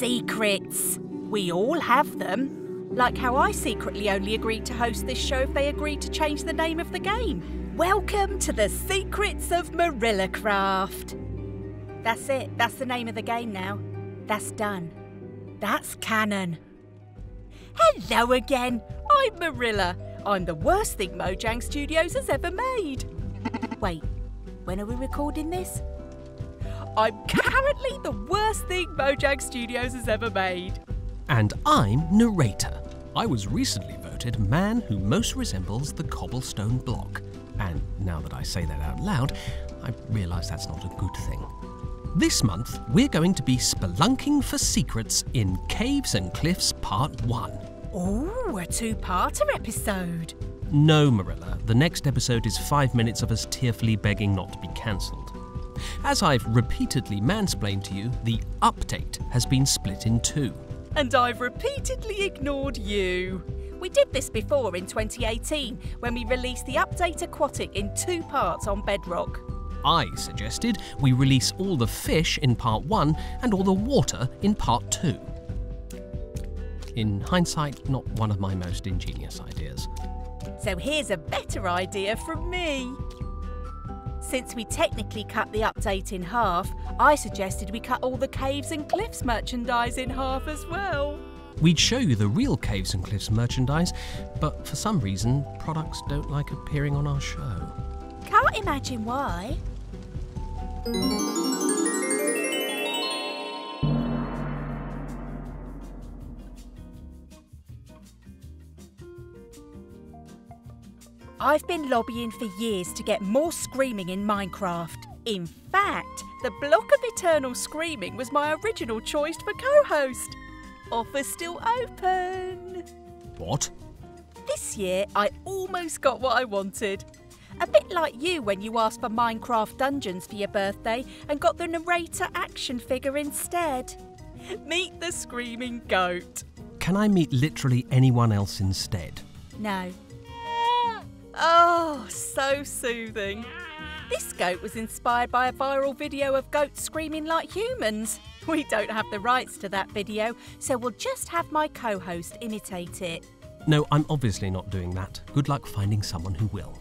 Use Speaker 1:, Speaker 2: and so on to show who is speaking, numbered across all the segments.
Speaker 1: Secrets. We all have them. Like how I secretly only agreed to host this show if they agreed to change the name of the game. Welcome to the Secrets of Marilla Craft. That's it. That's the name of the game now. That's done. That's canon. Hello again. I'm Marilla. I'm the worst thing Mojang Studios has ever made. Wait, when are we recording this? I'm currently the worst thing Mojang Studios has ever made.
Speaker 2: And I'm narrator. I was recently voted man who most resembles the cobblestone block. And now that I say that out loud, I realise that's not a good thing. This month, we're going to be spelunking for secrets in Caves and Cliffs Part 1.
Speaker 1: Ooh, a two-parter episode.
Speaker 2: No, Marilla, the next episode is five minutes of us tearfully begging not to be cancelled. As I've repeatedly mansplained to you, the update has been split in two.
Speaker 1: And I've repeatedly ignored you. We did this before in 2018 when we released the Update Aquatic in two parts on Bedrock.
Speaker 2: I suggested we release all the fish in part one and all the water in part two. In hindsight, not one of my most ingenious ideas.
Speaker 1: So here's a better idea from me. Since we technically cut the update in half, I suggested we cut all the Caves and Cliffs merchandise in half as well.
Speaker 2: We'd show you the real Caves and Cliffs merchandise, but for some reason, products don't like appearing on our show.
Speaker 1: Can't imagine why. I've been lobbying for years to get more screaming in Minecraft. In fact, the block of eternal screaming was my original choice for co-host. Offer still open.
Speaker 2: What?
Speaker 1: This year, I almost got what I wanted. A bit like you when you asked for Minecraft Dungeons for your birthday and got the narrator action figure instead. Meet the screaming goat.
Speaker 2: Can I meet literally anyone else instead?
Speaker 1: No. Oh, so soothing. This goat was inspired by a viral video of goats screaming like humans. We don't have the rights to that video, so we'll just have my co host imitate it.
Speaker 2: No, I'm obviously not doing that. Good luck finding someone who will.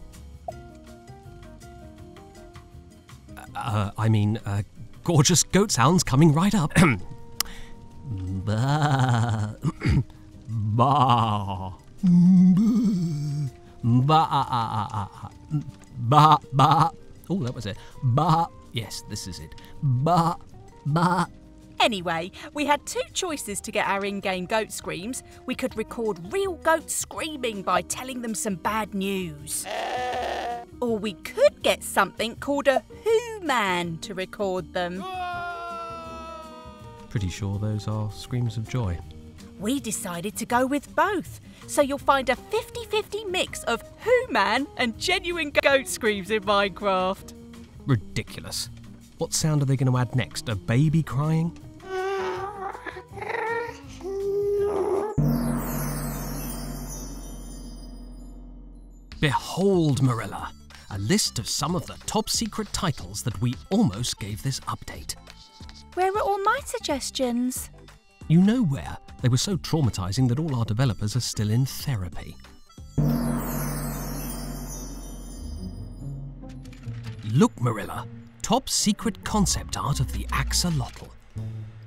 Speaker 2: Uh, I mean, uh, gorgeous goat sounds coming right up. ba, ba, ba, ba, ba. Oh, that was it. Ba. Yes, this is it. Ba, ba.
Speaker 1: Anyway, we had two choices to get our in game goat screams. We could record real goats screaming by telling them some bad news. Or we could get something called a Who Man to record them.
Speaker 2: Pretty sure those are screams of joy.
Speaker 1: We decided to go with both. So you'll find a 50 50 mix of Who Man and genuine goat screams in Minecraft.
Speaker 2: Ridiculous. What sound are they going to add next? A baby crying? Behold, Marilla, a list of some of the top secret titles that we almost gave this update.
Speaker 1: Where are all my suggestions?
Speaker 2: You know where? They were so traumatizing that all our developers are still in therapy. Look, Marilla, top secret concept art of the axolotl.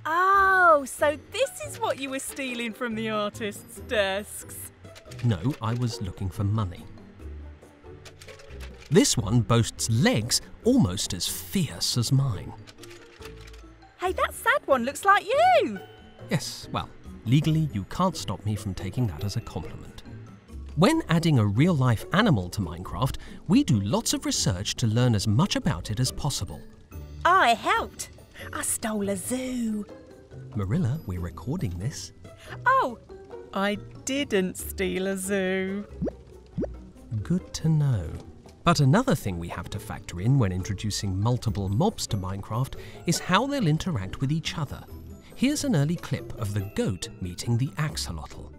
Speaker 1: Oh, so this is what you were stealing from the artists' desks.
Speaker 2: No, I was looking for money. This one boasts legs almost as fierce as mine.
Speaker 1: Hey, that sad one looks like you.
Speaker 2: Yes, well, legally you can't stop me from taking that as a compliment. When adding a real life animal to Minecraft, we do lots of research to learn as much about it as possible.
Speaker 1: I helped. I stole a zoo.
Speaker 2: Marilla, we're recording this.
Speaker 1: Oh, I didn't steal a zoo.
Speaker 2: Good to know. But another thing we have to factor in when introducing multiple mobs to Minecraft is how they'll interact with each other. Here's an early clip of the goat meeting the axolotl.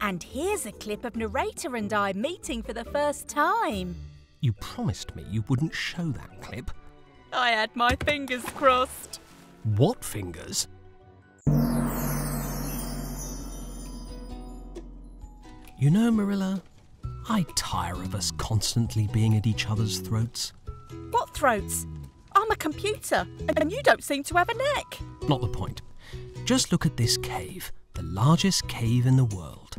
Speaker 1: And here's a clip of narrator and I meeting for the first time.
Speaker 2: You promised me you wouldn't show that clip.
Speaker 1: I had my fingers crossed.
Speaker 2: What fingers? You know, Marilla, I tire of us constantly being at each other's throats.
Speaker 1: What throats? A computer, and you don't seem to have a neck.
Speaker 2: Not the point. Just look at this cave, the largest cave in the world.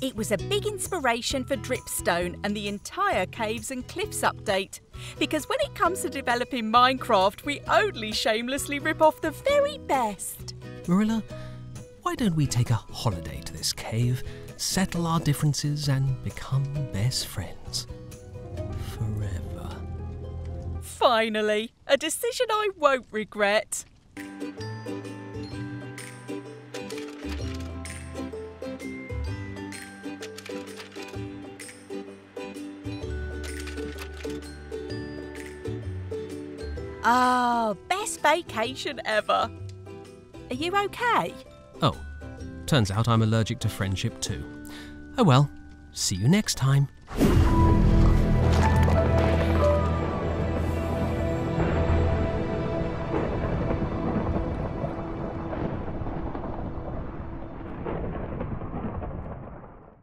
Speaker 1: It was a big inspiration for Dripstone and the entire Caves and Cliffs update. Because when it comes to developing Minecraft, we only shamelessly rip off the very best.
Speaker 2: Marilla, why don't we take a holiday to this cave, settle our differences, and become best friends? Forever.
Speaker 1: Finally, a decision I won't regret. Ah, best vacation ever. Are you okay?
Speaker 2: Oh, turns out I'm allergic to friendship too. Oh well, see you next time.